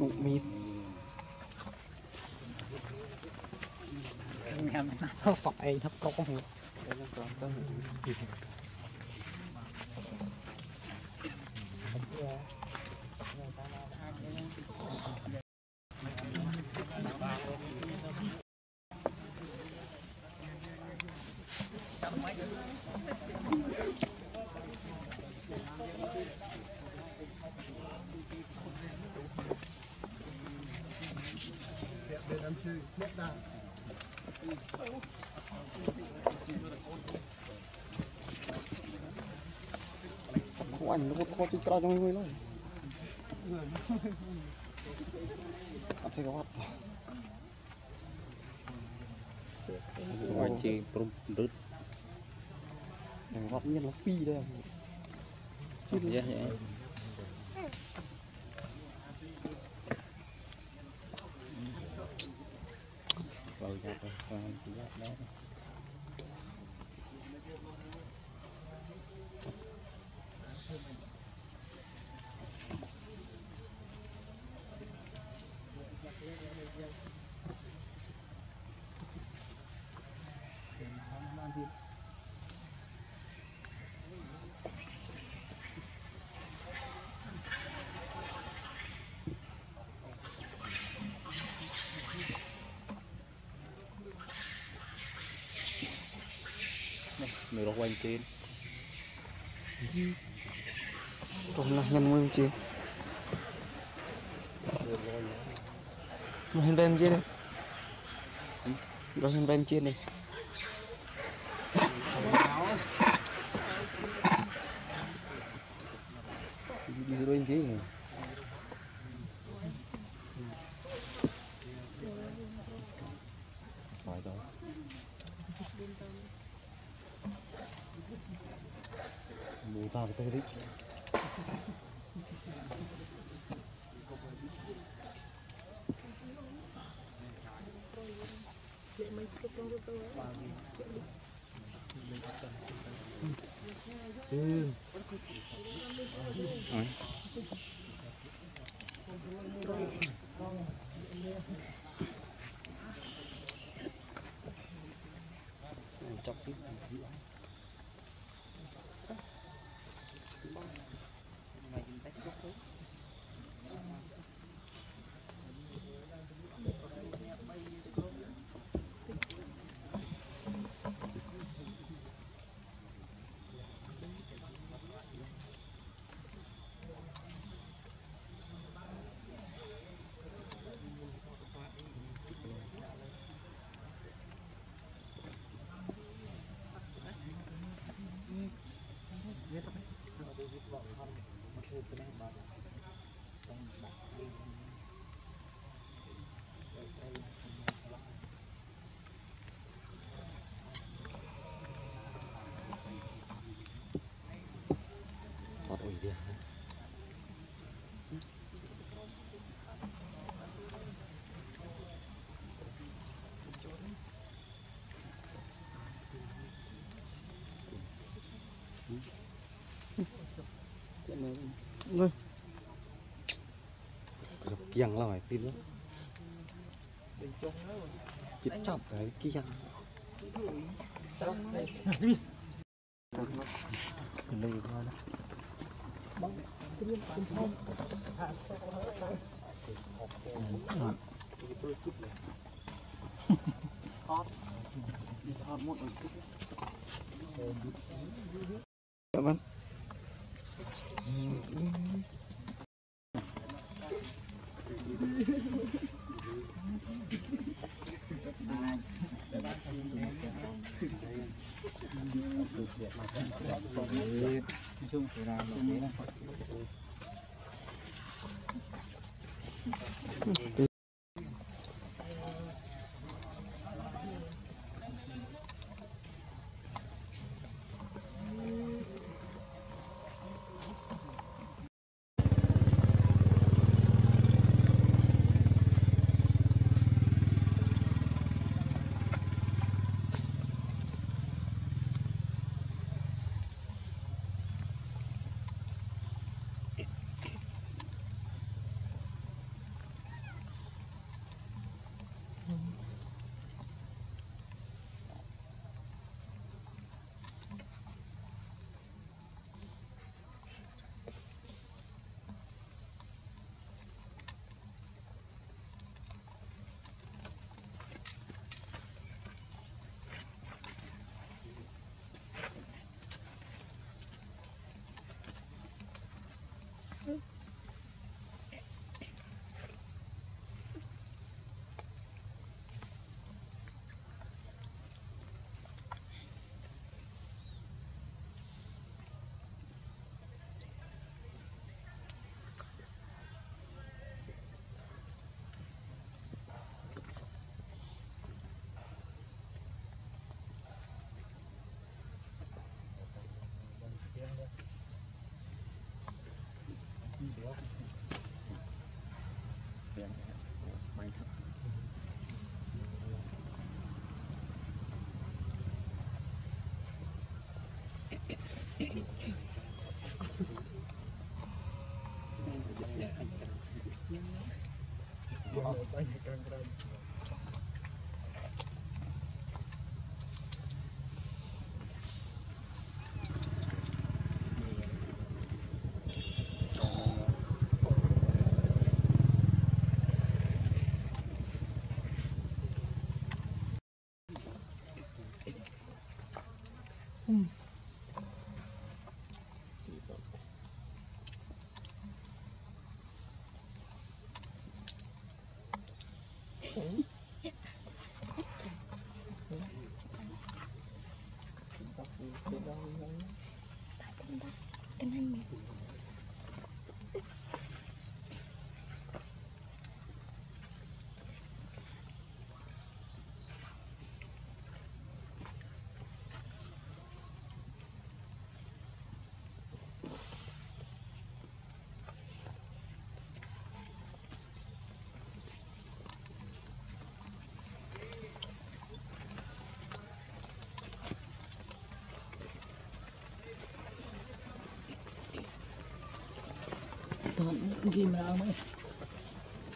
ลูกมีดแม่มันอสอสงสัยครับก็คงต้อง Không ảnh nó có có chữ trong người rồi Ăn có bắt ngoài chi prum rứt bắt nhân nó phi đây. Chết vậy vậy Gracias. Đó quanh trên Rồi là nhân nguyên Rồi hình bên trên đây Rồi hình bên trên đây đi đôi kia này água para ver. Mm. Mm. Kiềng là phải tin lắm. Chết chọc cái kiềng Đây thôi đó Dạ vâng chung thì là mình Hmm. Hindi mo lang mo eh.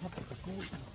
Napakakulit.